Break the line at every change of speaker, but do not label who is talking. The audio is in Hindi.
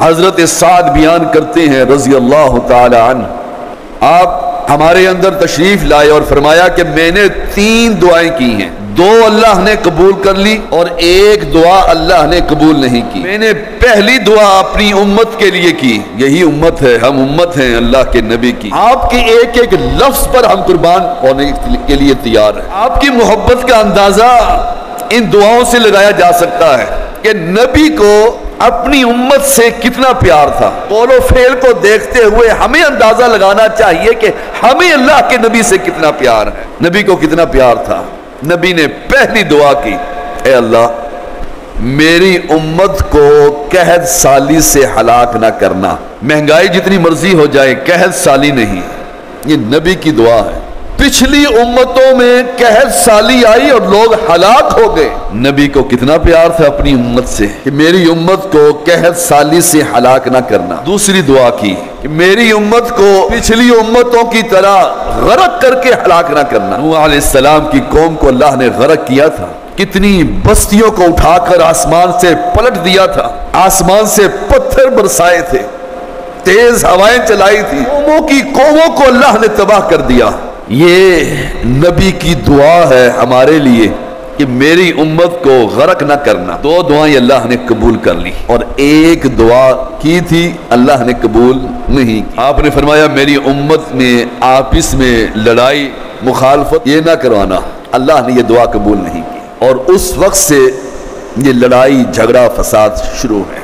हज़रत साद बयान करते हैं रज़ी अल्लाह आप हमारे अंदर तशरीफ़ लाए और फरमाया कि मैंने तीन दुआएँ की हैं। दो अल्लाह ने कबूल कर ली और एक दुआ अल्लाह ने कबूल नहीं की। मैंने पहली दुआ अपनी उम्मत के लिए की। यही उम्मत है, हम उम्मत हैं अल्लाह के नबी की। आपके एक एक लफ्ज पर हम कुर्बान होने के लिए तैयार हैं। आपकी मोहब्बत का अंदाज़ा इन दुआओं से लगाया जा सकता है। कि नबी को अपनी उम्मत से कितना प्यार था। बोलो फेल को देखते हुए हमें अंदाज़ा लगाना चाहिए कि हमें अल्लाह के नबी से कितना प्यार है। नबी को कितना प्यार था। नबी ने पहली दुआ की, ए अल्लाह, मेरी उम्मत को कहद साली से हलाक ना करना। महँगाई जितनी मर्ज़ी हो जाए कहद साली नहीं ये नबी की दुआ है। पिछली उम्मतों में कहत साली आई और लोग हलाक हो गए। नबी को कितना प्यार था अपनी उम्मत से। कि मेरी उम्मत को कहत साली से हलाक ना करना। दूसरी दुआ की। कि मेरी उम्मत को पिछली उम्मतों की तरह गरक करके हलाक ना करना। सलाम की कौम को अल्लाह ने गरक किया था। कितनी बस्तियों को उठाकर आसमान से पलट दिया था। आसमान से पत्थर बरसाए थे। तेज हवाएँ चलाई थी। कौमों की कौमों को अल्लाह ने तबाह कर दिया। ये नबी की दुआ है हमारे लिए कि मेरी उम्मत को गरक ना करना। दो दुआएँ अल्लाह ने कबूल कर ली और एक दुआ की थी, अल्लाह ने कबूल नहीं की। आपने फरमाया, मेरी उम्मत में, आपस में लड़ाई, मुखालफत, ये ना करवाना। अल्लाह ने ये दुआ कबूल नहीं की। और उस वक्त से ये लड़ाई, झगड़ा, फसाद शुरू है।